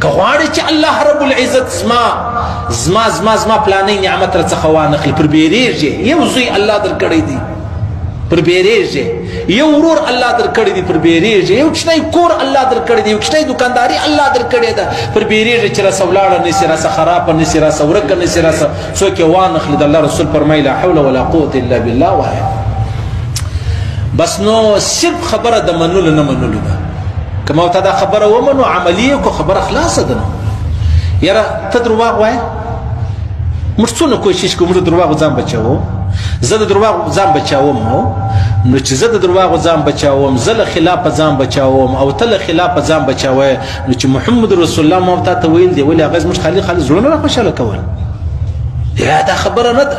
که غواړي چې الله رب العزت زما زما زما زما پلانې نعمت را څخه وانخلي پر بیریږي یو زوی الله درکړی دی پر بیریږي یو ورور الله درکړی دی پر بیریږي یو کښنی کور الله درکړی دی یو کښنی دکانداري الله درکړی ده پر بیریږي چې را سولاړه نسی را خراب نسی را سورک نسی را څوک وانخلي د الله رسول فرمایي لا حول ولا قوت الا بالله وایي بس نو صرف خبره د منلو نه منلو ده که ما ته دا خبره ومنو عملی کو خبره خلاصه ده یاره ته درواغ وای موږ څونه کوشش کوو موږ درواغ ځان بچاو زه د درواغ ځان بچاوم نو چې زه د درواغ ځان بچاوم زه له خلاف ځان بچاوم او ته له خلاف ځان بچاوې نو چې محمد رسول الله مو ته ویل دی ولې هغه موږ خالي خالي زړونه خوشاله کول یا دا خبره نه ده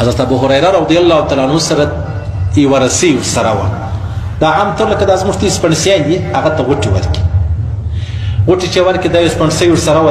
حضرت ابو هريره رضی الله تعالی عنہ سره ای ورسی سره و دا عام تر لکه د ازمفتي سپنسیان دي هغه ته غټي ورکي غټي چې ورکي د سپنسي سره و